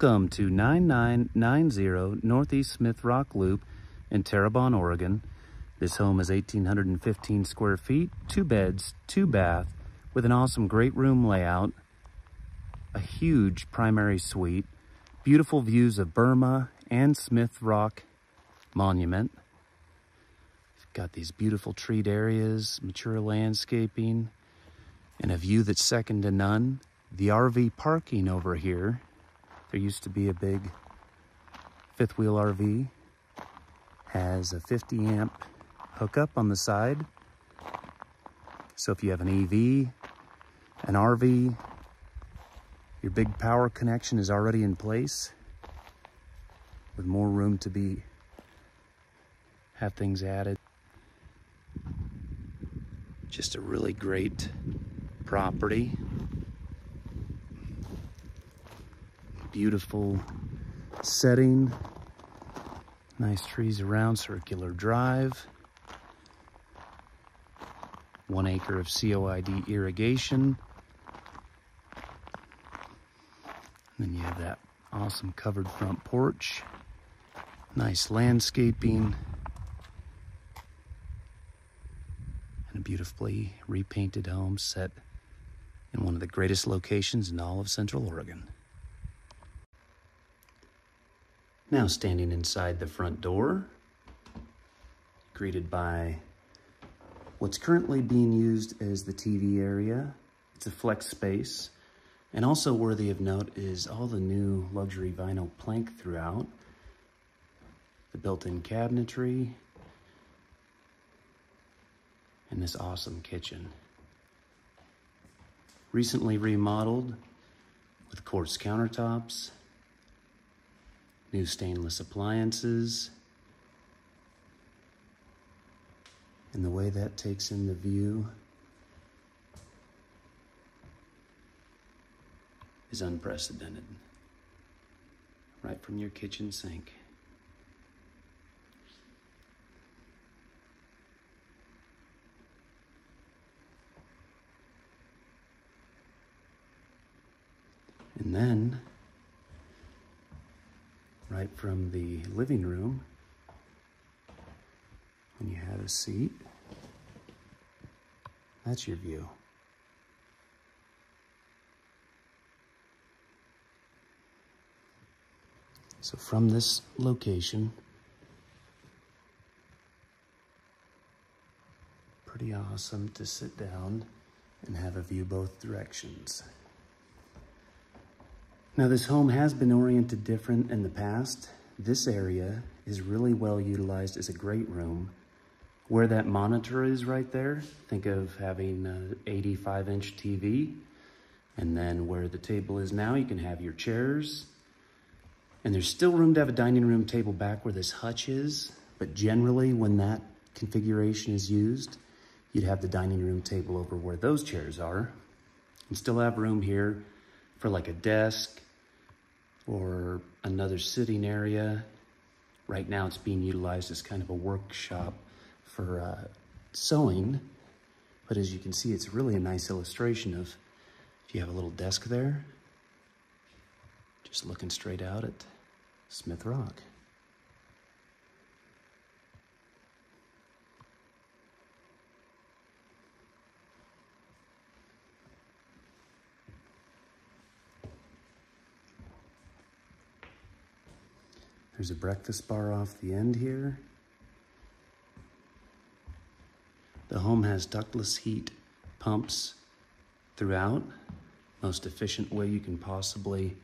Welcome to 9990 Northeast Smith Rock Loop in Terrebonne, Oregon. This home is 1,815 square feet, two beds, two bath, with an awesome great room layout, a huge primary suite, beautiful views of Burma and Smith Rock Monument. Got these beautiful treed areas, mature landscaping, and a view that's second to none. The RV parking over here there used to be a big fifth wheel RV. Has a 50 amp hookup on the side. So if you have an EV, an RV, your big power connection is already in place with more room to be, have things added. Just a really great property. Beautiful setting. Nice trees around, circular drive. One acre of COID irrigation. And then you have that awesome covered front porch. Nice landscaping. And a beautifully repainted home set in one of the greatest locations in all of Central Oregon. Now standing inside the front door, greeted by what's currently being used as the TV area. It's a flex space. And also worthy of note is all the new luxury vinyl plank throughout. The built-in cabinetry. And this awesome kitchen. Recently remodeled with quartz countertops new stainless appliances, and the way that takes in the view is unprecedented. Right from your kitchen sink. And then right from the living room. When you have a seat, that's your view. So from this location, pretty awesome to sit down and have a view both directions. Now this home has been oriented different in the past. This area is really well utilized as a great room. Where that monitor is right there, think of having an 85 inch TV. And then where the table is now, you can have your chairs. And there's still room to have a dining room table back where this hutch is. But generally when that configuration is used, you'd have the dining room table over where those chairs are. And still have room here for like a desk, or another sitting area. Right now it's being utilized as kind of a workshop for uh, sewing. But as you can see, it's really a nice illustration of if you have a little desk there, just looking straight out at Smith Rock. There's a breakfast bar off the end here. The home has ductless heat pumps throughout. Most efficient way you can possibly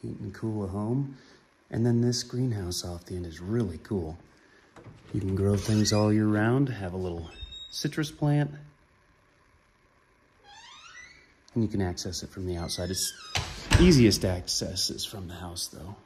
heat and cool a home. And then this greenhouse off the end is really cool. You can grow things all year round, have a little citrus plant, and you can access it from the outside. It's easiest access is from the house though.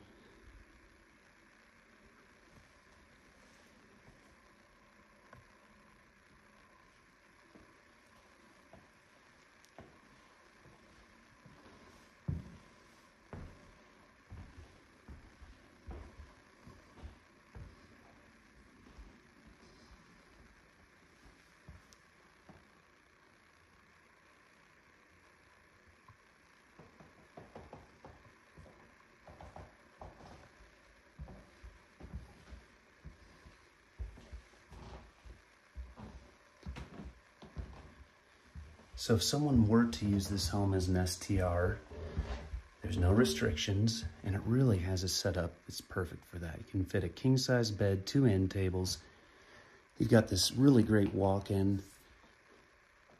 So if someone were to use this home as an STR, there's no restrictions, and it really has a setup that's perfect for that. You can fit a king-size bed, two end tables. You've got this really great walk-in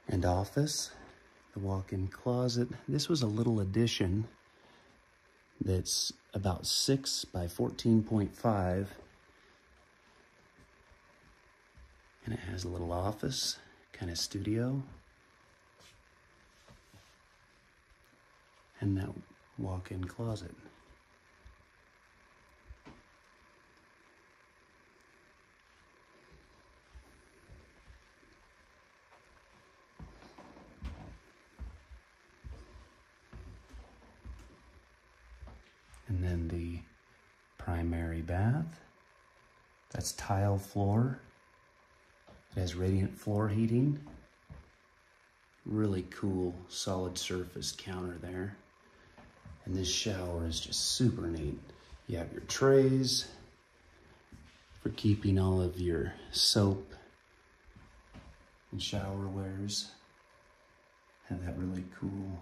and office, the walk-in closet. This was a little addition that's about 6 by 14.5. And it has a little office, kind of studio. And that walk-in closet. And then the primary bath. That's tile floor. It has radiant floor heating. Really cool solid surface counter there. And this shower is just super neat. You have your trays for keeping all of your soap and shower wares. Have that really cool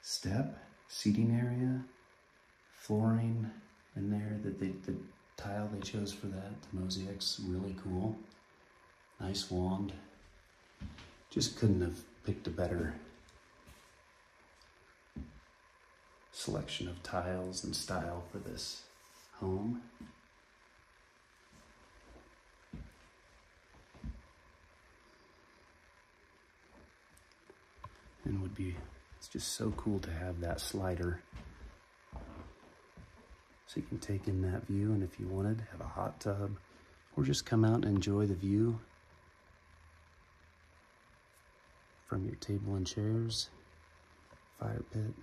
step, seating area, flooring in there. That the tile they chose for that, the mosaic's really cool. Nice wand. Just couldn't have picked a better selection of tiles and style for this home. And would be, it's just so cool to have that slider. So you can take in that view and if you wanted, have a hot tub or just come out and enjoy the view from your table and chairs, fire pit.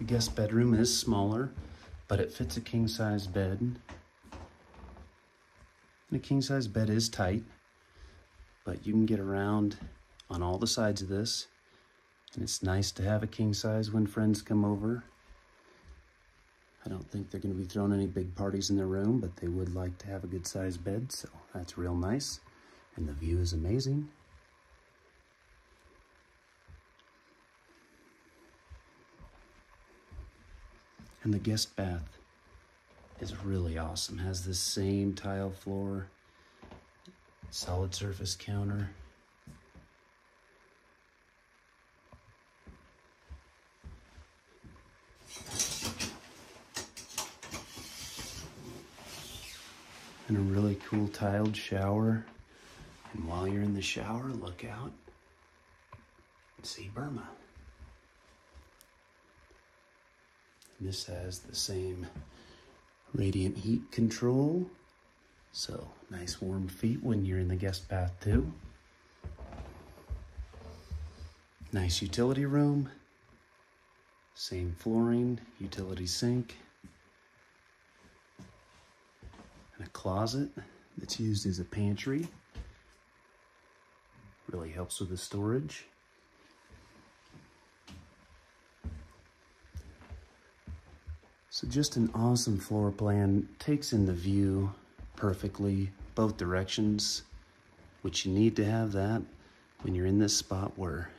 The guest bedroom is smaller, but it fits a king size bed. And a king size bed is tight, but you can get around on all the sides of this. And it's nice to have a king size when friends come over. I don't think they're going to be throwing any big parties in their room, but they would like to have a good sized bed, so that's real nice. And the view is amazing. And the guest bath is really awesome. Has the same tile floor, solid surface counter. And a really cool tiled shower. And while you're in the shower, look out and see Burma. This has the same radiant heat control. So nice warm feet when you're in the guest bath too. Nice utility room. Same flooring, utility sink. And a closet that's used as a pantry. Really helps with the storage. Just an awesome floor plan, takes in the view perfectly, both directions, which you need to have that when you're in this spot where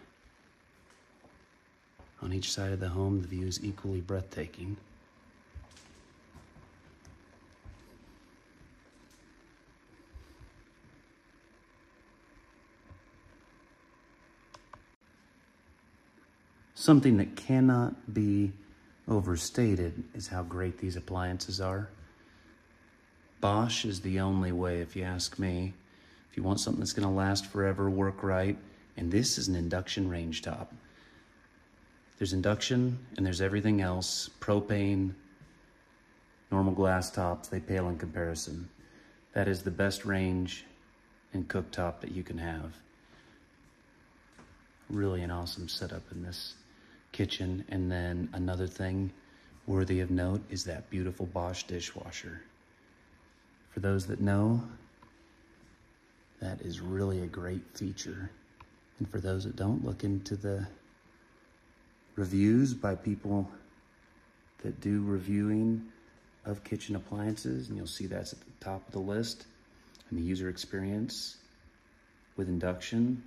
on each side of the home, the view is equally breathtaking. Something that cannot be overstated is how great these appliances are. Bosch is the only way, if you ask me. If you want something that's going to last forever, work right, and this is an induction range top. There's induction and there's everything else, propane, normal glass tops, they pale in comparison. That is the best range and cooktop that you can have. Really an awesome setup in this kitchen. And then another thing worthy of note is that beautiful Bosch dishwasher. For those that know, that is really a great feature. And for those that don't, look into the reviews by people that do reviewing of kitchen appliances, and you'll see that's at the top of the list. And the user experience with induction,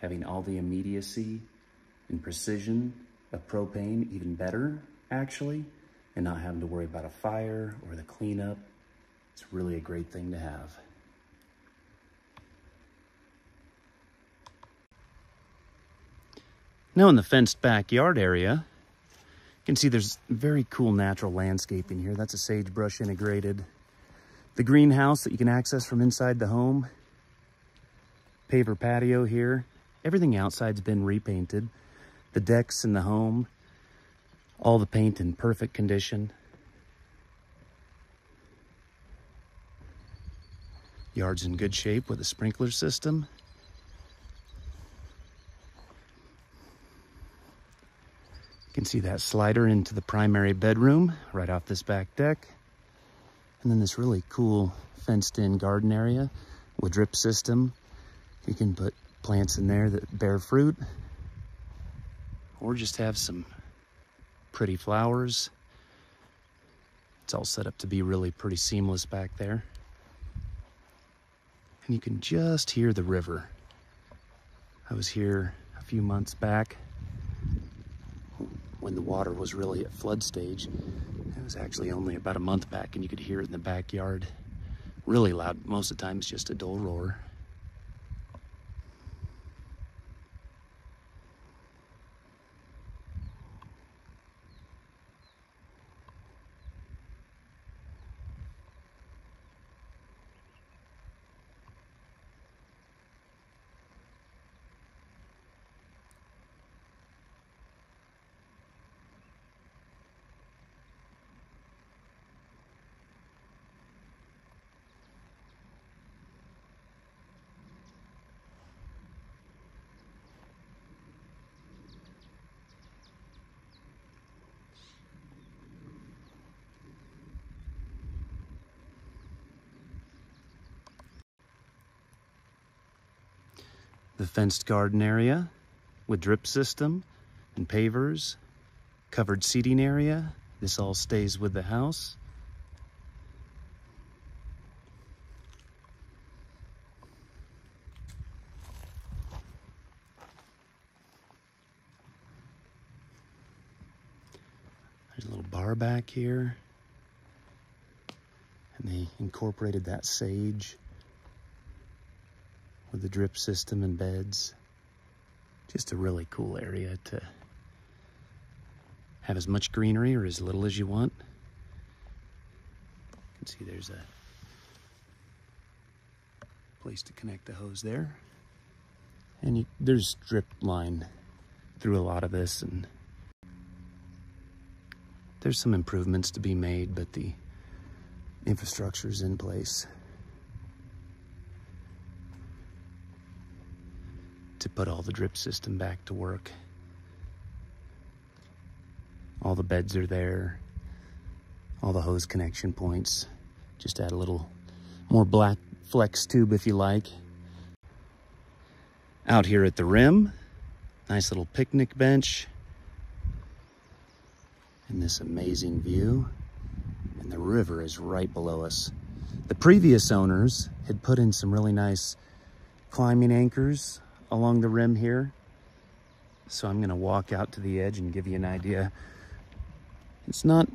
having all the immediacy and precision of propane, even better, actually, and not having to worry about a fire or the cleanup. It's really a great thing to have. Now in the fenced backyard area, you can see there's very cool natural landscaping here. That's a sagebrush integrated. The greenhouse that you can access from inside the home. Paver patio here. Everything outside's been repainted. The decks in the home, all the paint in perfect condition. Yard's in good shape with a sprinkler system. You can see that slider into the primary bedroom right off this back deck. And then this really cool fenced in garden area with drip system. You can put plants in there that bear fruit or just have some pretty flowers. It's all set up to be really pretty seamless back there. And you can just hear the river. I was here a few months back when the water was really at flood stage. It was actually only about a month back and you could hear it in the backyard. Really loud, most of the time it's just a dull roar. The fenced garden area with drip system and pavers, covered seating area. This all stays with the house. There's a little bar back here. And they incorporated that sage with the drip system and beds. Just a really cool area to have as much greenery or as little as you want. You can see there's a place to connect the hose there. And you, there's drip line through a lot of this and there's some improvements to be made, but the infrastructure is in place. To put all the drip system back to work. All the beds are there. All the hose connection points. Just add a little more black flex tube if you like. Out here at the rim, nice little picnic bench. And this amazing view. And the river is right below us. The previous owners had put in some really nice climbing anchors along the rim here. So I'm gonna walk out to the edge and give you an idea. It's not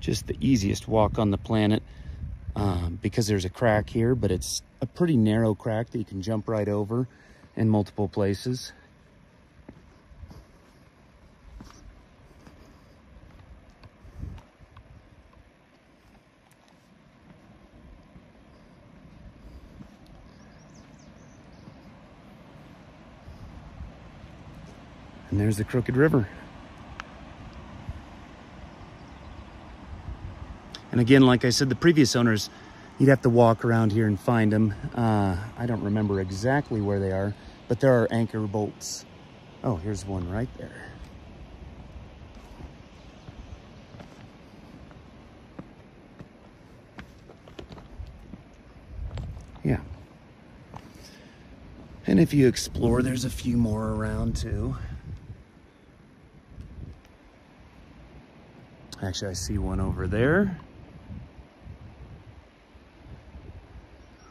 just the easiest walk on the planet um, because there's a crack here, but it's a pretty narrow crack that you can jump right over in multiple places. And there's the Crooked River. And again, like I said, the previous owners, you'd have to walk around here and find them. Uh, I don't remember exactly where they are, but there are anchor bolts. Oh, here's one right there. Yeah. And if you explore, there's a few more around too. Actually, I see one over there.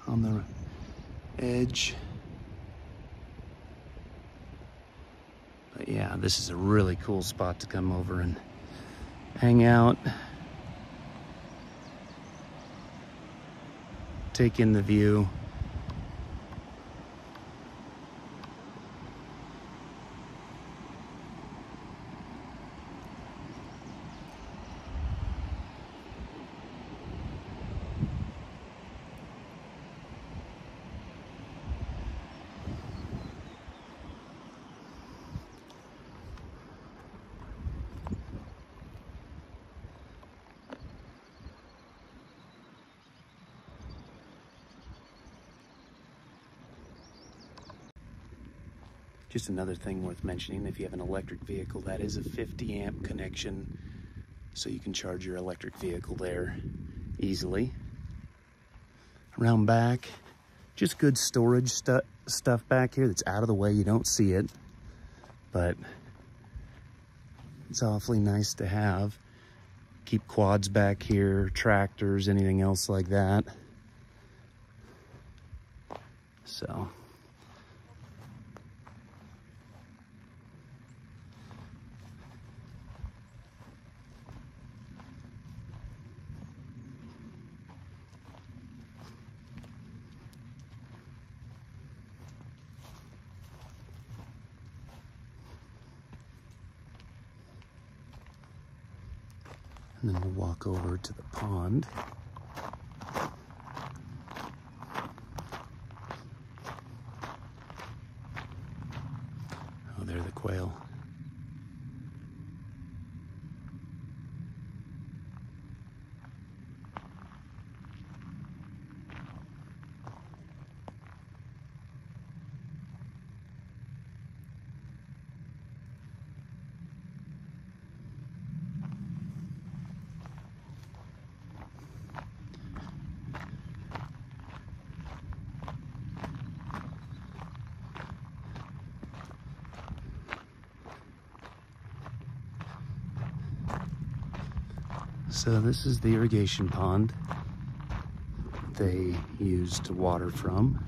On the edge. But yeah, this is a really cool spot to come over and hang out. Take in the view. Just another thing worth mentioning, if you have an electric vehicle, that is a 50 amp connection, so you can charge your electric vehicle there easily. Around back, just good storage stu stuff back here that's out of the way, you don't see it, but it's awfully nice to have. Keep quads back here, tractors, anything else like that. So And then we'll walk over to the pond. Oh, there the quail. So this is the irrigation pond they use to water from.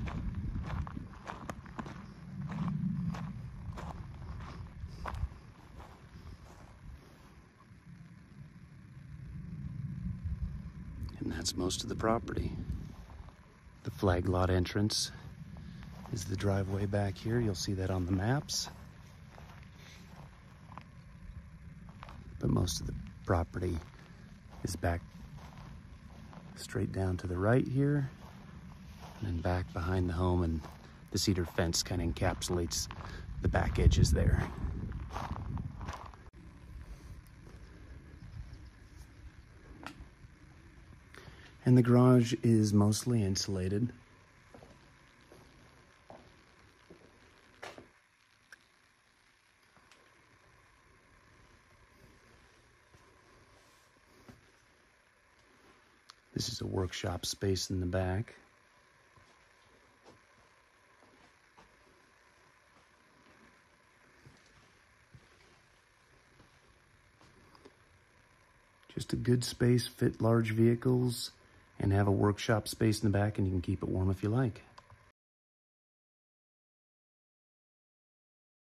And that's most of the property. The flag lot entrance is the driveway back here. You'll see that on the maps. But most of the property is back straight down to the right here and then back behind the home and the cedar fence kind of encapsulates the back edges there. And the garage is mostly insulated. This is a workshop space in the back. Just a good space, fit large vehicles, and have a workshop space in the back, and you can keep it warm if you like.